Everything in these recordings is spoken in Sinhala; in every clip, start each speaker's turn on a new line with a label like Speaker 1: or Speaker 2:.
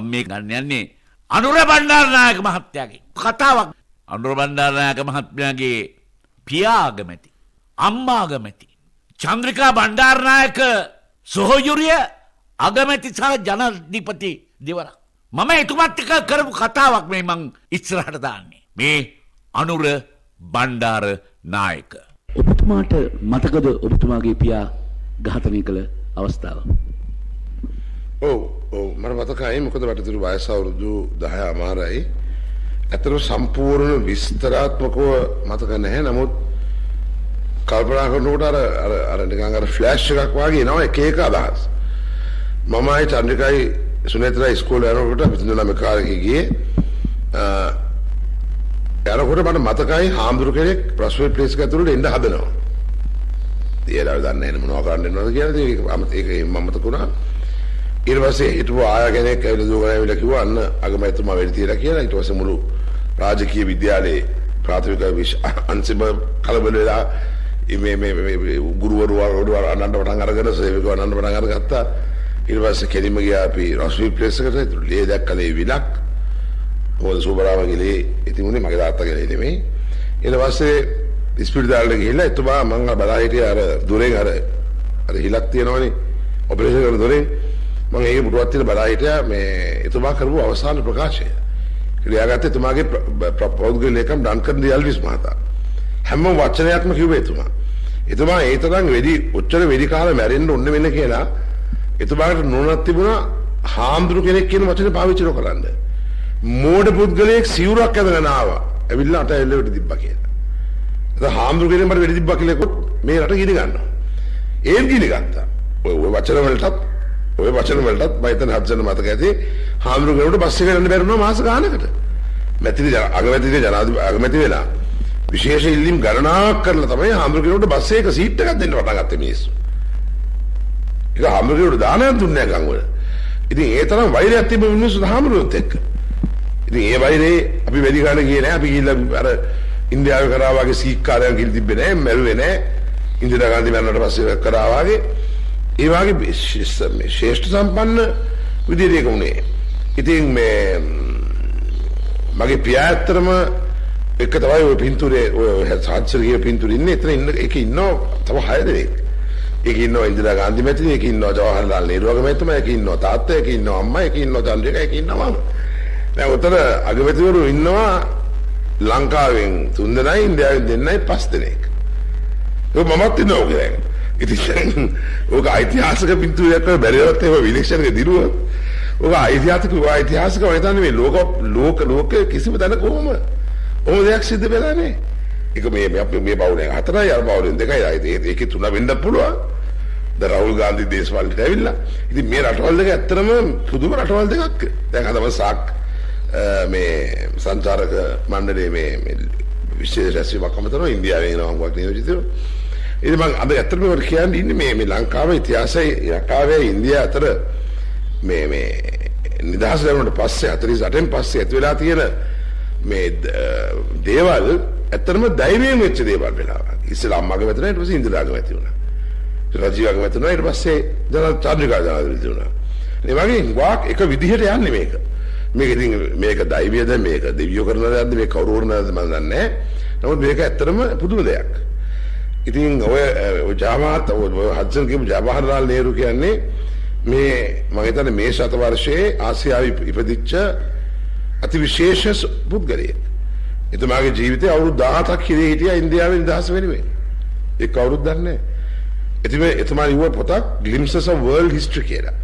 Speaker 1: මම මේ ගන්න යන්නේ අනුර බණ්ඩාරනායක මහත්තයාගේ කතාවක්. අනුර බණ්ඩාරනායක මහත්මයාගේ පියා අගමැති. අම්මා අගමැති. චන්ද්‍රිකා බණ්ඩාරනායක සොහොයුරිය අගමැති සහ ජනාධිපති දෙවරක්. මම එතුමත් එක කරපු කතාවක් මේ මං ඉස්සරහට දාන්නේ. මේ අනුර බණ්ඩාර නායක.
Speaker 2: ඔබතුමාට මතකද ඔබතුමාගේ පියා ඝාතනය කළ අවස්ථාව.
Speaker 3: ඔව් ඔව් මට මතකයි මොකද වටතුරු වයස අවුරුදු 10 අමාරයි. ඇත්තටම සම්පූර්ණ විස්තරාත්මකව මතක නැහැ. නමුත් කල්පනා කරනකොට අර අර අර නිකන් අර ෆ්ලෑෂ් එකක් වගේ එනවා එක එක අදහස්. මමයි චන්ද්‍රිකයි සුනේත්‍රා ඉස්කෝලේ යනකොට අපි තුන්දෙනා මේ කාර්යයේ ගියේ. යනකොට මට මතකයි හාමුදුරු කෙනෙක් ප්‍රස්වල් ප්ලේස් එක ඇතුළට එන්න හදනවා. ඊයලා දන්නේ නැහැ මොනවා කරන්න එනවද කියලා ඒක ඒක මම මතකුණා. ඊට පස්සේ හිටපු ආය කෙනෙක් ඇවිල්ලා දුවගෙන ඇවිල්ලා කිව්වා අන්න අගමැතිතුමා වෙඩි තියලා කියලා. ඊට පස්සේ මුළු රාජකීය විද්‍යාලයේ ප්‍රාථමික අන්තිම කලබල වෙලා මේ මේ මේ ගුරුවරු වරු අනන්න පටන් අරගෙන සේවකව අනන්න පටන් අරගත්තා ඊට පස්සේ කෙලින්ම ගියා අපි රොස්වි ප්ලේස් එකට. ලේ දැක්කලේ විලක්. මොකද සුබරාමගේ ලේ ඉතින් උනේ මගේ තාත්තගේ ලේ නෙමෙයි. ඊට පස්සේ ඉස්පිරිතාලෙට ගිහිල්ලා එතුමා මම බලා හිටියා අර දුරෙන් අර අර හිලක් තියෙනවනේ. ඔපරේෂන් කරන දුරෙන් මම ඒක පුටුවක් තියලා බලා හිටියා මේ එතුමා කරපු අවසාන ප්‍රකාශය. ක්‍රියාගත්තේ එතුමාගේ පෞද්ගලික ලේකම් ඩන්කන් ඩියල්විස් මහතා. හැම වචනයක්ම කිව්වේ එතුමා. එතුමා ඒ තරම් වෙඩි ඔච්චර වෙඩි කාලා මැරෙන්න ඕන වෙන කියලා එතුමාට නුවණක් තිබුණා හාමුදුරු කෙනෙක් කියන වචනේ පාවිච්චි නොකරන්න. මෝඩ පුද්ගලයෙක් සිවුරක් ඇඳගෙන ආවා. ඇවිල්ලා අට එල්ලෙවට තිබ්බා කියලා. ඒක හාමුදුරු කෙනෙක් මට වෙඩි තිබ්බා කියලා මේ රට ගිනි ගන්නවා. ඒත් ගිනි ගත්තා. ඔය වචන වලටත් ඔය වචන වලටත් මම හිතන්නේ හත්සන මතක ඇති හාමුදුරු කෙනෙකුට බස් එක යන්න බැරි වුණා මාස ගානකට. මැතිරි අගමැතිරි ජනාධිපති අගමැති වෙලා විශේෂ ඉල්ලීම් ගණනාවක් කරලා තමයි හාමුදුරු කෙනෙකුට බස් එකක සීට් එකක් දෙන්න පටන් ගත්තේ මිනිස්සු. ඒක හාමුදුරුවෝ දානයක් දුන්නේ නැහැ ගංගවල. ඉතින් ඒ තරම් වෛරයක් තිබ්බ මිනිස්සු හාමුදුරුවොත් එක්ක. ඉතින් ඒ වෛරේ අපි වැඩි ගන්න ගියේ නැහැ. අපි ගිහිල්ලා අර ඉන්දියාවේ කරා වගේ සීක්කාරයන් ගිහින් තිබ්බේ නැහැ. මැරුවේ නැහැ. ඉන්දිරා ගාන්ධි මරණයට පස්සේ කරා වගේ ඒ වගේ මේ ශ්‍රේෂ්ඨ සම්පන්න විදිහට ඒක උනේ. ඉතින් මේ මගේ පියා ඇත්තටම එක තමයි ওই පින්තූරේ ඔය සාත්‍චරියේ පින්තූරේ ඉන්නේ. එතන ඉන්න එක ඉන්නවා තව 6 දෙනෙක්. ඒක ඉන්නවා ඉන්දිරා ගාන්ධි මැතිණිය, ඒක ඉන්නවා ජවහර්ලාල් නේරු වගේ මැතිතුමා, ඒක ඉන්නවා තාත්තා, ඒක ඉන්නවා අම්මා, ඒක ඉන්නවා චන්ද්‍රිකා, ඒක ඉන්නවා මම. දැන් උතන අගමැතිවරු ඉන්නවා ලංකාවෙන් තුන් දෙනයි, ඉන්දියාවෙන් දෙන්නයි පස් දෙනෙක්. ඒක මමත් ඉන්නවා ඔගේ දැන්. ඉතින් ඕක ඓතිහාසික පින්තූරයක් කරලා බැරිවත් එහෙම විලක්ෂණක දිරුවොත් ඕක ඓතිහාසික ඓතිහාසික වයිතන්නේ මේ ලෝක ලෝක ලෝක කිසිම තැන කොහොම ඔහොම දෙයක් සිද්ධ වෙලා නැහැ. ඒක මේ මේ මේ බවුනේ හතරයි අර බවුනේ දෙකයි. ඒකේ තුන වෙන්න පුළුවන්. ද රාහුල් ගාන්ධි දේශපාලනයට ඇවිල්ලා. ඉතින් මේ රටවල් දෙක ඇත්තටම පුදුම රටවල් දෙකක්. දැන් අදම සාක් මේ සංචාරක මණ්ඩලයේ මේ මේ විශේෂ රැස්වීමක් අමතරව ඉන්දියාවේ එනවා වගේ නියෝජිතව. ඉතින් මම අද ඇත්තටම ඔයාලට කියන්න ඉන්නේ මේ මේ ලංකාවේ ඉතිහාසය ලංකාවේ ඉන්දියාව අතර මේ මේ නිදහස් ලැබුණට පස්සේ 48න් පස්සේ ඇති වෙලා තියෙන මේ දේවල් ඇත්තටම ධෛර්යයෙන් වෙච්ච දේවල් වෙලා. ඉස්ලාම් මග වැටුණා ඊට පස්සේ ඉන්දියාග වැටුණා. රජීවග වැටුණා ඊට පස්සේ ජනරල් චන්ද්‍රිකා ජනාධිපති වුණා. මේ වගේ වාක් එක විදිහට යන්නේ මේක. මේක ඉතින් මේක දෛවයද මේක දෙවියෝ කරන දෙයක්ද මේ කවුරු කරන දෙයක්ද මම දන්නේ නැහැ. නමුත් මේක ඇත්තටම පුදුම දෙයක්. ඉතින් ඔය ජාමාත් ඔය හඩ්සන් කියපු ජවහර්ලාල් නේරු කියන්නේ මේ මම හිතන්නේ මේ ශතවර්ෂයේ ආසියාවේ ඉපදිච්ච අති විශේෂ පුද්ගලයෙක්. එතුමාගේ ජීවිතය අවුරුදු 17ක් හිරේ හිටියා ඉන්දියාවේ නිදහස වෙනුවෙන්. ඒක කවුරුත් දන්නේ නැහැ. එතුම එතුමා ලිව්ව පොතක් Glimpses of World History කියලා.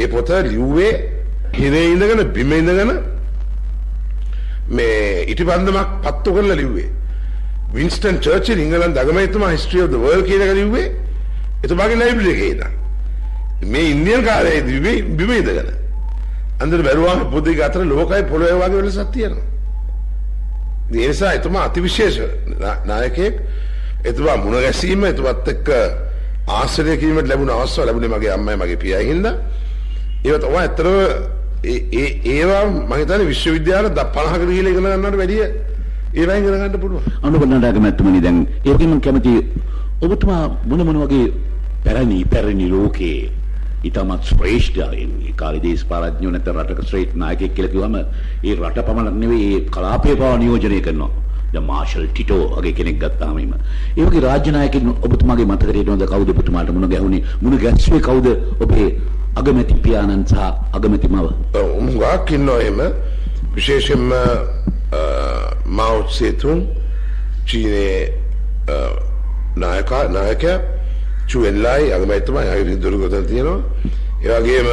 Speaker 3: ඒ පොත ලිව්වේ හිරේ ඉඳගෙන බිම ඉඳගෙන මේ ඉටිපන්දමක් පත්තු කරලා ලිව්වේ. වින්ස්ටන් චර්චිල් ඉංගලන්ත අගමැතිතුමා History of the World කියන එක ලිව්වේ එතුමාගේ ලයිබ්‍රරි එකේ ඉඳන්. මේ ඉන්දියන් කාලේ ලිව්වේ බිම ඉඳගෙන. අන්දර බැලුවාම පොදුක අතර ලෝකයි පොළොවේ වගේ වෙනසක් තියෙනවා. ඒ නිසා එතුමා අතිවිශේෂ නායකයෙක්. එතුමා මුණ ගැසීම එතුමත් එක්ක ආශ්‍රය කිරීමට ලැබුණ අවස්ථාව ලැබුණේ මගේ අම්මයි මගේ පියයි හින්දා. ඒවා තමයි ඇත්තටම ඒ ඒවා මම හිතන්නේ විශ්වවිද්‍යාල 50කට ගිහලා ඉගෙන ගන්නවට වැඩිය ඒවා ඉගෙන ගන්න පුළුවන්.
Speaker 2: අනුබලනාඩාග මැතිතුමනි දැන් ඒකෙන් මම කැමති ඔබතුමා මොන මොන වගේ පැරණි පැරණි ලෝකයේ ඉතාමත් ශ්‍රේෂ්ඨයෙන් කාලේ දේශපාලඥයෝ නැත්නම් රටක ශ්‍රේෂ්ඨ නායකයෙක් කියලා කිව්වම ඒ රට පමණක් නෙවෙයි ඒ කලාපය පවා නියෝජනය කරනවා. දැන් මාෂල් ටිටෝ වගේ කෙනෙක් ගත්තාම එම. ඒ වගේ රාජ්‍ය නායකයෙක් ඔබතුමාගේ මතකයට එනවද කවුද ඔබතුමාට මුණ ගැහුනේ? මුණ ගැස්සුවේ කවුද ඔබේ අගමැති පියාණන් සහ අගමැති මව?
Speaker 3: උන්ගාක් ඉන්නවා එහෙම විශේෂයෙන්ම මාව් සේතුන් චීනයේ නායකා නායකයා චුවෙල්ලයි අගමැතිතුමා යාගේ පින්තූර ගොතලා තියෙනවා. ඒ වගේම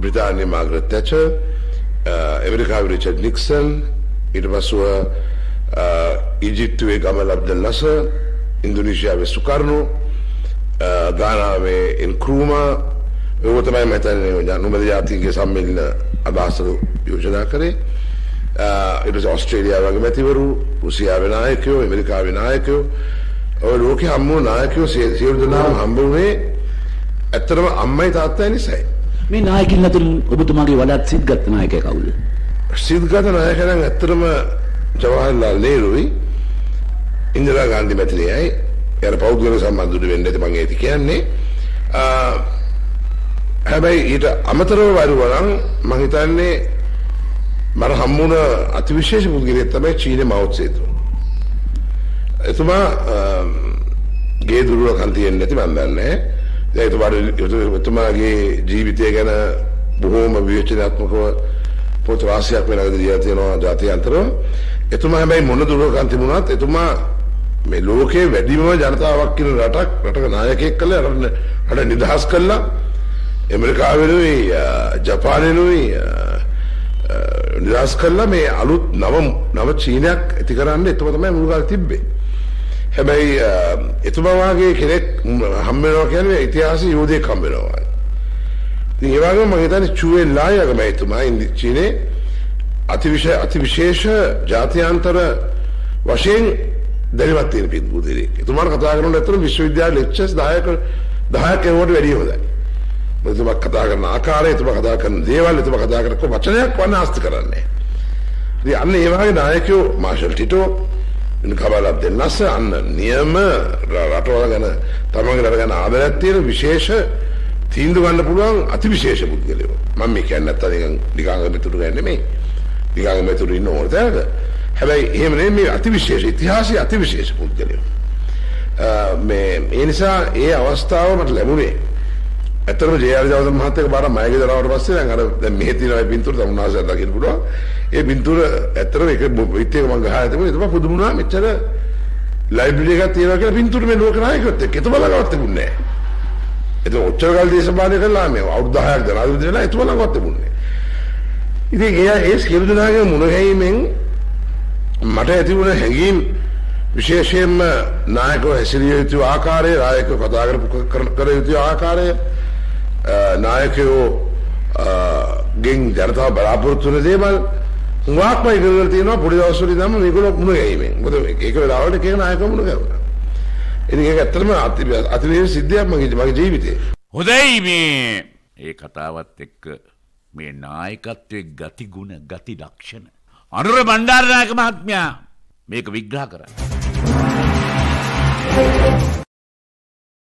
Speaker 3: බ්‍රිතාන්‍ය මාග්‍රට් තැචර් ඇමරිකාවේ රිචඩ් නික්සන් ඊට පස්සුව ඊජිප්තුවේ ගමල් අබ්දල් නසර් ඉන්දුනීසියාවේ සුකර්නු ගානාවේ ඉන්ක්‍රූමා ඒව තමයි මම හිතන්නේ නුඹල ජාතිගේ සම්මේලන අදහස යෝජනා කරේ ඊට පස්සේ ඕස්ට්‍රේලියාව වගේ මැතිවරු රුසියාවේ නායකයෝ ඇමරිකාවේ නායකයෝ ඔය ලෝකේ හම්බු නායකයෝ සියලු දෙනාම හම්බ වුණේ ඇත්තටම අම්මයි තාත්තයි නිසායි.
Speaker 2: මේ නායකින් අතරින් ඔබතුමාගේ වඩාත් සිත්ගත් නායකයා කවුද?
Speaker 3: සිත්ගත නායකයා නම් ඇත්තටම ජවහර්ලාල් නේරුයි ඉන්දිරා ගාන්ධි මැතිණියයි. යාර පෞද්ගලික සම්බන්ධුට වෙන්න ඇති මම ඒති කියන්නේ. හැබැයි ඊට අමතරව වරුවා නම් මම හිතන්නේ මට හම්බුණ අතිවිශේෂ පුද්ගලයෙක් තමයි චීනේ මවුත් සේතුන්. එතුමා ගේ දුරුවකන් තියෙන්නේ නැති මන් දන්නේ. දැන් එතුමාට එතුමාගේ ජීවිතය ගැන බොහෝම විවේචනාත්මකව පොත රාශියක් වෙනකද දීලා තියෙනවා ජාත්‍යන්තරව. එතුමා හැබැයි මොන දුරුවකන් තිබුණත් එතුමා මේ ලෝකයේ වැඩිම ජනතාවක් ඉන්න රටක් රටක නායකයෙක් කළා රට නිදහස් කළා. ඇමරිකාවෙනුයි ජපානයෙනුයි නිදහස් කළා මේ අලුත් නව නව චීනයක් ඇති කරන්න එතුමා තමයි මුල්ගල් තිබ්බේ. හැබැයි එතුමා වාගේ කෙනෙක් හම්බ වෙනවා කියන්නේ ඉතිහාසයේ යෝධයෙක් හම්බ වෙනවා. ඉතින් ඒ වගේම මම හිතන්නේ චුවේ ලායගම එතුමා ඉන්දි චීනේ අතිවිශේෂ අතිවිශේෂ ජාත්‍යන්තර වශයෙන් දැනුවත් තියෙන පිටුදෙරේ. එතුමාට කතා කරනකොට ඇත්තට විශ්වවිද්‍යාල ලෙක්චර්ස් 10ක 10ක එකට වැඩිය හොඳයි. එතුමා කතා කරන ආකාරය, එතුමා කතා කරන දේවල්, එතුමා කතා කරන වචනයක් වන්න ආස්ති කරන්නේ. ඉතින් අන්න ඒ වගේ නායකයෝ මාෂල් ටිටෝ කබලක් දෙන්නස්ස අන්න නියම රටවල ගැන තමන්ගේ රට ගැන ආදරයක් තියෙන විශේෂ තීන්දුව ගන්න පුළුවන් අතිවිශේෂ පුද්ගලයෝ. මම මේ කියන්නේ නැත්නම් නිකන් නිකන් මෙතුරු ගන්නේ නෙමෙයි. නිකන් මෙතුරු ඉන්න ඕන තැනක. හැබැයි එහෙම නෙමෙයි මේ අතිවිශේෂ ඉතිහාසයේ අතිවිශේෂ පුද්ගලයෝ. මේ ඒ නිසා ඒ අවස්ථාව මට ලැබුණේ ඇත්තටම ජේ.ආර්. ජවර්ධන මහත්තයාගේ බාර මයගේ දරවට පස්සේ දැන් අර දැන් මෙහෙ තියෙන ඒ පින්තූර තමයි උන්වහන්සේට දකින්න පුළුවන්. ඒ පින්තූර ඇත්තටම ඒක විත් එක මම ගහලා තිබුණා. ඒක තමයි පුදුම වුණා මෙච්චර ලයිබ්‍රරි එකක් තියෙනවා කියලා පින්තූර මේ ලෝක නායකයොත් එක්ක ඒක බලගවත් තිබුණේ නැහැ. ඒක ඔච්චර කල් දේශපාලනය කළා මේ අවුරුදු 10ක් දනාධිපති වෙලා ඒක බලගවත් තිබුණේ නැහැ. ඉතින් ඒ ඒ සියලු දෙනාගේ මුණ ගැහිමෙන් මට ඇති වුණ හැඟීම් විශේෂයෙන්ම නායකව හැසිරිය යුතු ආකාරය, නායකව කතා කරපු කර යුතු ආකාරය නායකයෝ ගෙන් ජනතාව බලාපොරොත්තු වෙන දේවල් හුඟක්ම ඉගෙන තියෙනවා පොඩි දවස්වල ඉඳන්ම මේගොල්ලෝ මුණ ගැහිමෙන්. මොකද ඒක වෙලාවට එක නායකව මුණ ගැහුණා. ඉතින් ඒක ඇත්තටම අතිවිශේෂ සිද්ධියක් මගේ මගේ ජීවිතේ.
Speaker 1: හොඳයි මේ ඒ කතාවත් එක්ක මේ නායකත්වයේ ගති ගුණ ගති ලක්ෂණ. අනුර බණ්ඩාරනායක මහත්මයා මේක විග්‍රහ කරා.